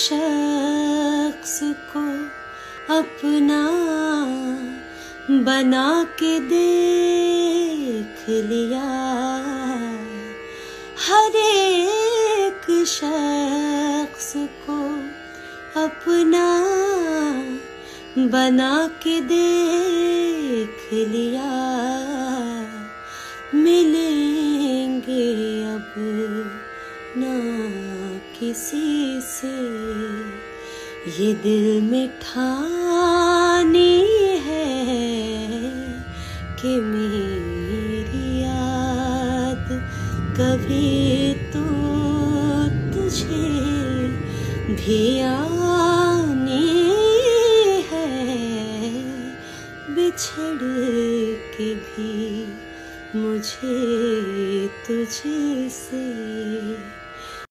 शख्स को अपना बना के देख लिया। हर एक शख्स को अपना बना के देख लिया। मिलेंगे अब ना। किसी से ये दिल में ठानी है कि मेरी याद कभी तो तुझे भी आनी है। बिछड़ के भी मुझे तुझसे